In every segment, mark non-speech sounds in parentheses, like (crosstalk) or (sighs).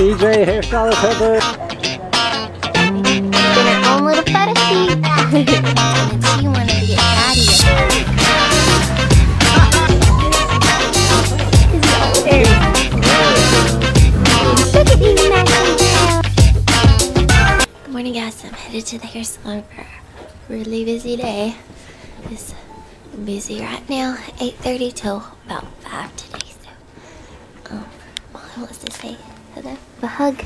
DJ hairstylist helper. In her own little and she to get these matching Good morning guys, I'm headed to the hair salon for a really busy day. It's busy right now, 8.30 till about 5 today. So, um, Molly wants to say hello. A hug.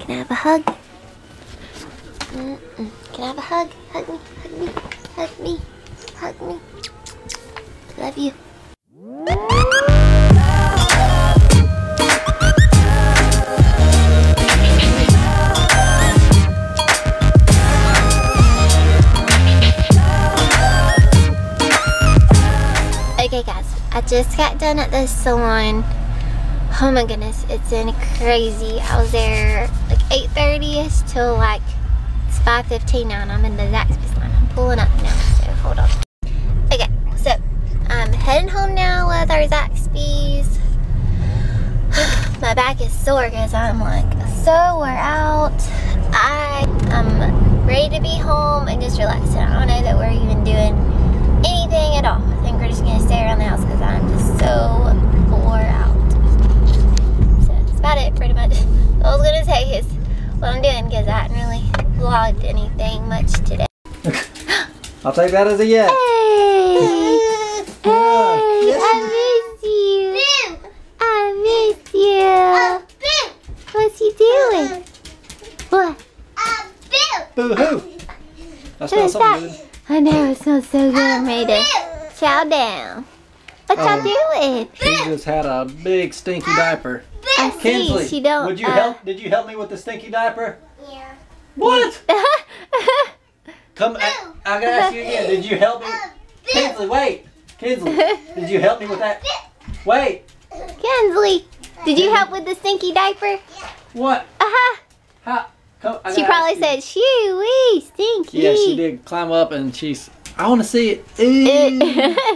Can I have a hug? Mm-mm. Can I have a hug? Hug me, hug me, hug me, hug me. Love you. Okay guys, I just got done at the salon. Oh my goodness, it's been crazy. I was there like 8.30ish till like it's 5.15 now and I'm in the Zaxby's line. I'm pulling up now, so hold on. Okay, so I'm heading home now with our Zaxby's. (sighs) my back is sore because I'm like so we're out. I am ready to be home and just relaxing. I don't know that we're even doing anything at all. I think we're just gonna stay around the house vlogged anything much today. I'll take that as a yes. Hey! Yeah. Hey! I miss you! I miss you! What's he doing? What? Boo hoo. That smells so good. I know, it smells so good. I made it. Chow down. What y'all Oh. doing? She just had a big stinky diaper. I see. Kinsley, She don't. would you uh, help? Did you help me with the stinky diaper? Yeah. What? (laughs) Come, I, I gotta ask you again. Did you help me? Kinsley, wait. Kinsley, did you help me with that? Wait. Kinsley, did you help with the stinky diaper? What? Uh-huh. How? Come, She probably said, shoo wee, stinky. Yeah, she did climb up and she's. I want to see it. Ooh.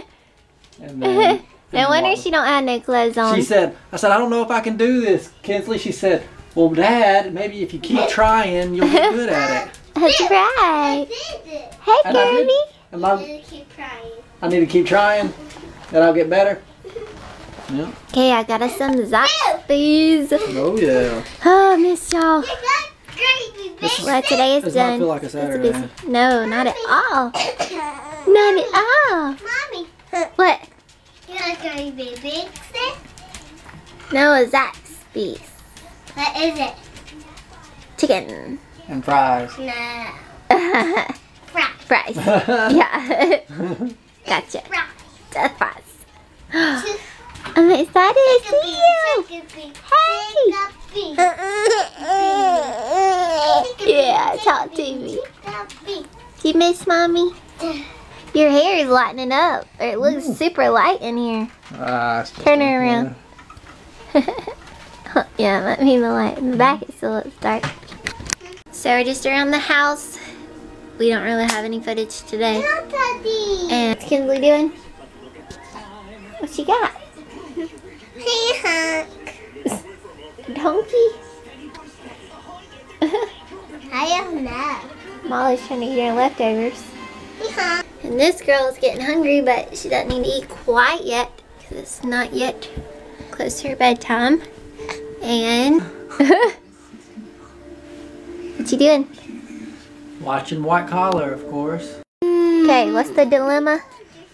(laughs) and then, (laughs) no wonder she don't have no clothes on. She said, I said, I don't know if I can do this, Kinsley. She said, Well, Dad, maybe if you keep trying, you'll get good at it. (laughs) That's right. did it. Hey, And I did. Kirby. Am I, You keep trying. I need to keep trying, then I'll get better. (laughs) Yeah. Okay, I got us some Zaxby's. Oh, yeah. Oh, miss y'all. You got This is- Well, today is Does not done. feel like a It's Saturday. busy. No, not at all. (coughs) Not at all. Mommy, What? you got crazy big stick? No, a Zaxby's. What is it? Chicken. And fries. Nah. (laughs) Fries. Fries. (laughs) Yeah. (laughs) gotcha. Fries. That's fries. (gasps) I'm excited to see you. Hey. Yeah, talk to me. Do you miss mommy? (sighs) Your hair is lightening up. Or it looks super light in here. Ah, it's just Turn her like around. (laughs) yeah, might be the light in the back. It still dark. So we're just around the house. We don't really have any footage today. And what's Kinsley doing? What you got? Hey, Hank. Donkey? (laughs) I don't know. Molly's trying to eat her leftovers. Hey. And this girl is getting hungry, but she doesn't need to eat quite yet because it's not yet close to her bedtime. And (laughs) what you doing? Watching White Collar, of course. Okay, what's the dilemma?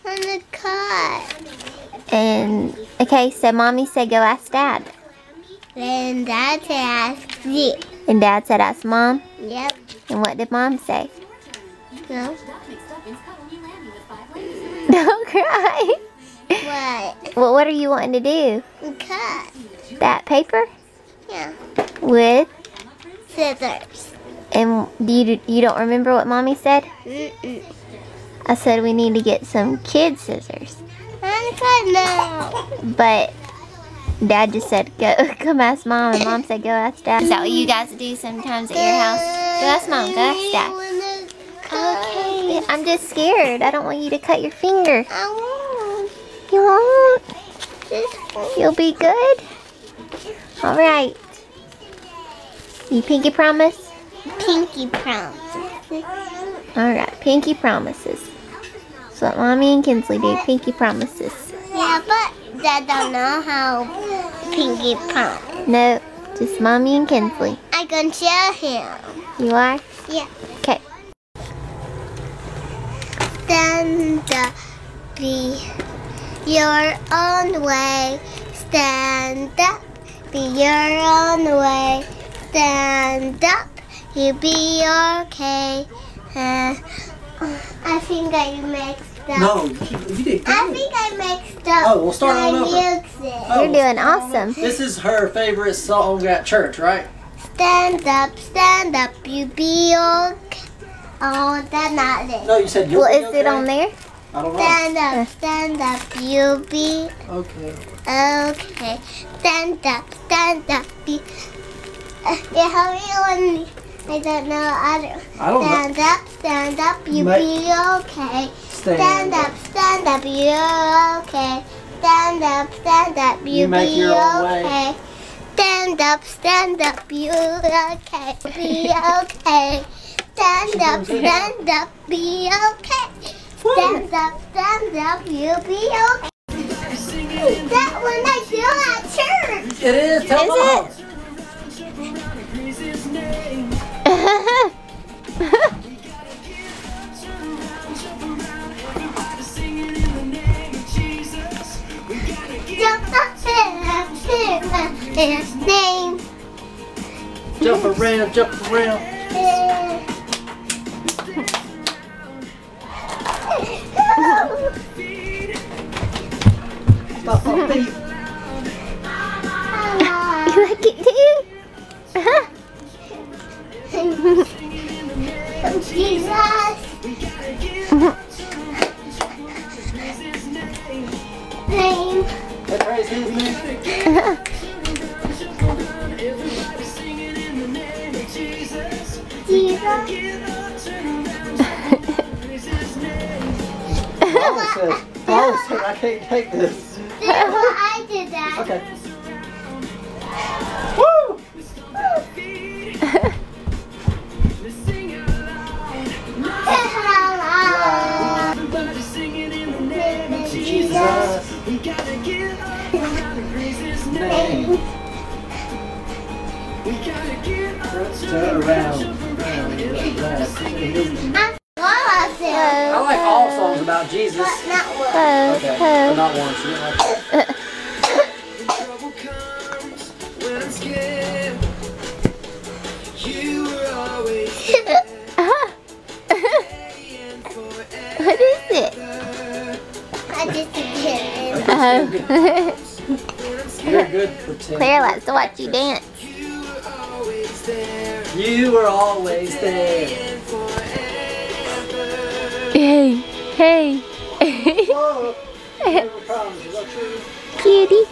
On the cut. And okay, so mommy said go ask dad, Then that's ask you. and dad said ask mom. Yep. And what did mom say? No. (laughs) Don't cry. What? Well, what are you wanting to do? Cut. That paper Yeah. with Scissors. and do you you don't remember what mommy said? Mm-mm. I said we need to get some kid scissors. I cut now. But Dad just said, go (laughs) come ask mom, and mom said, go ask dad. Is that what you guys do sometimes at your house? Go ask mom, go ask dad. Okay, I'm just scared. I don't want you to cut your finger. I won't. You won't? You'll be good? Alright. You pinky promise? Pinky promise. Alright, pinky promises. So what mommy and Kinsley do, pinky promises. Yeah, but Dad don't know how Pinky promise. No, just mommy and Kinsley. I can show him. You are? Yeah. Okay. Stand up, be your own way. Stand up, be your own way. Stand up, you'll be okay. Uh, I think I mixed up. No, you, you did I think I mixed up. Oh, we'll start all my over. music. Oh, You're doing awesome. This is her favorite song at church, right? Stand up, stand up, You'll be okay. Oh, that's not it. No, you said you'll Well, be is it on there? I don't know. Stand up, stand up, You'll be Okay. Okay. Stand up, stand up, be. Uh, yeah, how many one? I don't know. I don't. I don't know. Stand up, stand up, you Ma- be okay. Stand, Stand up, stand up, you okay. Stand up, stand up, you, You be own way. okay. Stand up, stand up, you okay. Be okay. Stand up, stand up, be okay. Stand up, stand up, you be okay. That one I do at church. It is. Tell Is them. Jump up to sing in his name. Jump around, jump around. Stop on feet. you like it too? Huh? Jesus. Name. Let's praise his. Jesus. Paula says, Paula said I can't take this. This is what I did that. Okay. Woo! Jesus. We gotta get up and praise his name. Turn around. I like all songs about Jesus. But not one. Okay, but not one. You're good pretend. Klaire likes to watch you dance. You were always there You were always there. and forever. Hey, hey. Whoa. Never promised. Is that true? Cutie.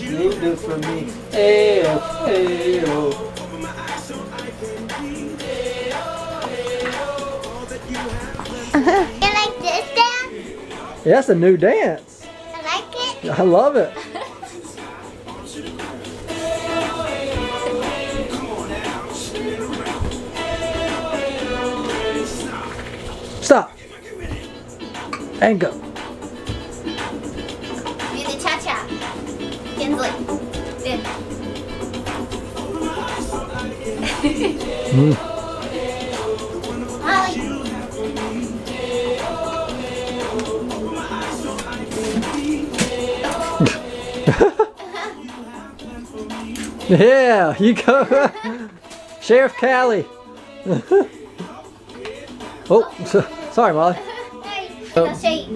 You You do for me. Ayo, oh, ayo. Oh. That's a new dance. I like it. I love it. Stop. And go. Do the cha-cha. Kinsley. Yeah, you go. (laughs) Sheriff Callie. (laughs) oh, so, (laughs) sorry, Molly. Go straight.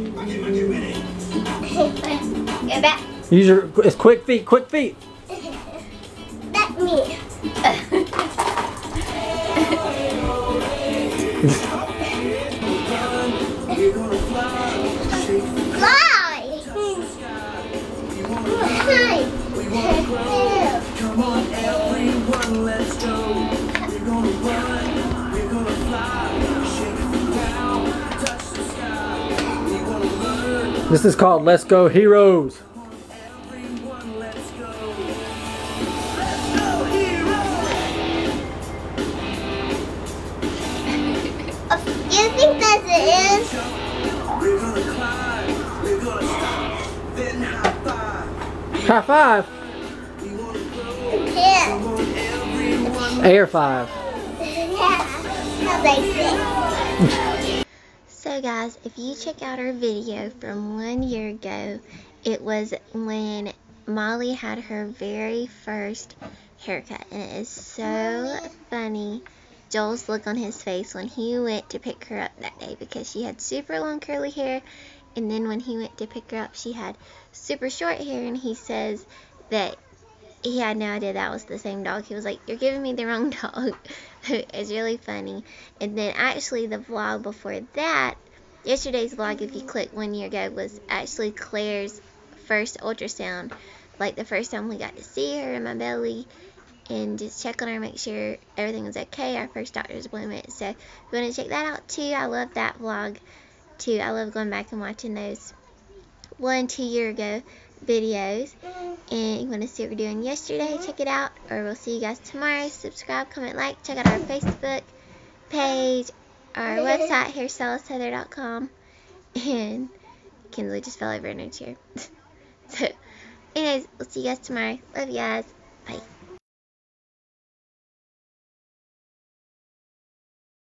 Go back. Use your it's quick feet, quick feet. This is called Let's Go Heroes. You think that it is? High five. Yeah. Air five. (laughs) Yeah. So guys, if you check out our video from one year ago, it was when Molly had her very first haircut. And it is so funny, Joel's look on his face when he went to pick her up that day because she had super long curly hair. And then when he went to pick her up, she had super short hair. And he says that he had no idea that was the same dog. He was like, You're giving me the wrong (laughs) dog. (laughs) it's really funny. And then actually, the vlog before that, yesterday's vlog, if you click one year ago, was actually Klaire's first ultrasound. Like the first time we got to see her in my belly and just check on her, make sure everything was okay. Our first doctor's appointment. So if you want to check that out too, I love that vlog too. I love going back and watching those one, two year ago videos. Mm-hmm. And you want to see what we're doing yesterday, check it out. Or we'll see you guys tomorrow. Subscribe, comment, like, check out our Facebook page, our website, hairstylistheather.com. And Kinsley just fell over in her chair. (laughs) so, anyways, we'll see you guys tomorrow. Love you guys.